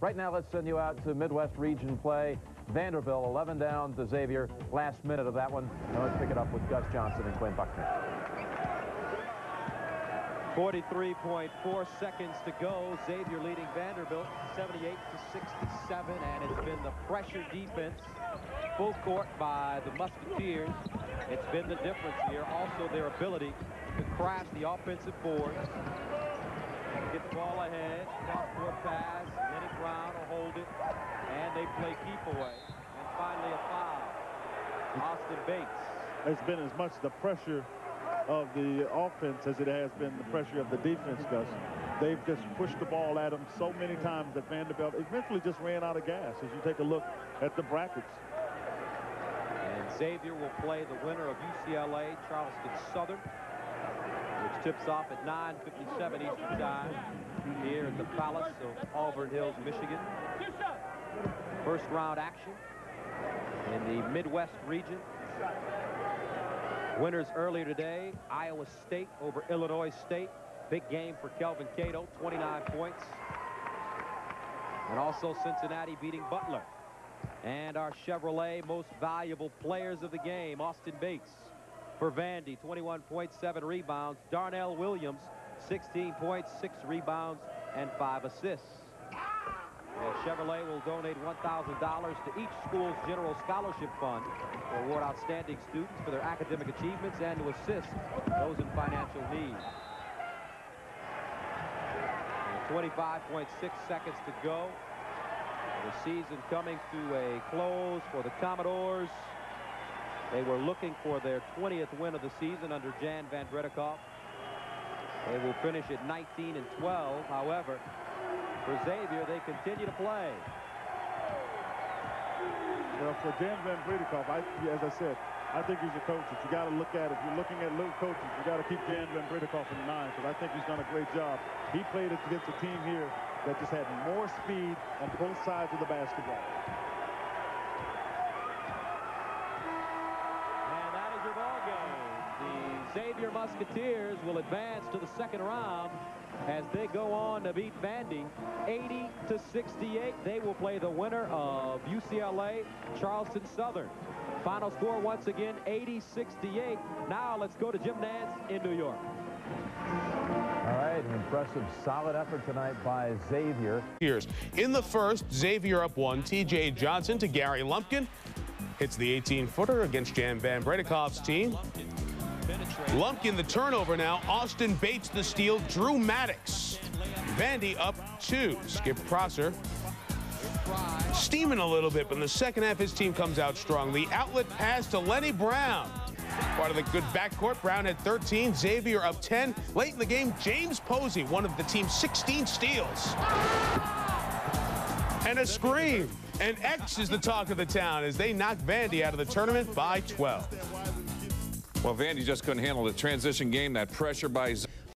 Right now, let's send you out to Midwest region play. Vanderbilt 11 down to Xavier. Last minute of that one. Now let's pick it up with Gus Johnson and Quinn Buckner. 43.4 seconds to go. Xavier leading Vanderbilt 78 to 67, and it's been the pressure defense full court by the Musketeers. It's been the difference here. Also their ability to crash the offensive boards. Get the ball ahead, cross-court pass, Lenny Brown will hold it, and they play keep away. And finally a foul. Austin Bates. It's been as much the pressure of the offense as it has been the pressure of the defense, Gus. They've just pushed the ball at them so many times that Vanderbilt eventually just ran out of gas as you take a look at the brackets. And Xavier will play the winner of UCLA, Charleston Southern, tips off at 9.57 Eastern Time here at the Palace of Auburn Hills, Michigan. First round action in the Midwest region. Winners earlier today, Iowa State over Illinois State. Big game for Kelvin Cato, 29 points. And also Cincinnati beating Butler. And our Chevrolet most valuable players of the game, Austin Bates for Vandy, 21.7 rebounds. Darnell Williams, 16 points, 6 rebounds, and 5 assists. Chevrolet will donate $1,000 to each school's general scholarship fund to award outstanding students for their academic achievements and to assist those in financial need. 25.6 seconds to go. The season coming to a close for the Commodores. They were looking for their 20th win of the season under Jan Van Breda They will finish at 19 and 12. However, for Xavier, they continue to play. Well, for Jan Van Breda I, as I said, I think he's a coach that you got to look at. If you're looking at little coaches, you got to keep Jan Van Breda in mind because I think he's done a great job. He played against a team here that just had more speed on both sides of the basketball. Xavier Musketeers will advance to the second round as they go on to beat Vandy 80 to 68. They will play the winner of UCLA Charleston Southern. Final score once again 80-68. Now let's go to Jim Nantz in New York. All right, an impressive, solid effort tonight by Xavier. Here's in the first, Xavier up one. T.J. Johnson to Gary Lumpkin. Hits the 18-footer against Jan Van Breda Kolff's team. Lumpkin the turnover now. Austin Bates the steal. Drew Maddux. Vandy up two. Skip Prosser steaming a little bit, but in the second half, his team comes out strong. The outlet pass to Lenny Brown. Part of the good backcourt. Brown had 13. Xavier up 10. Late in the game, James Posey, one of the team's 16 steals. And a scream. And X is the talk of the town as they knock Vandy out of the tournament by 12. Well, Vandy just couldn't handle the transition game, that pressure by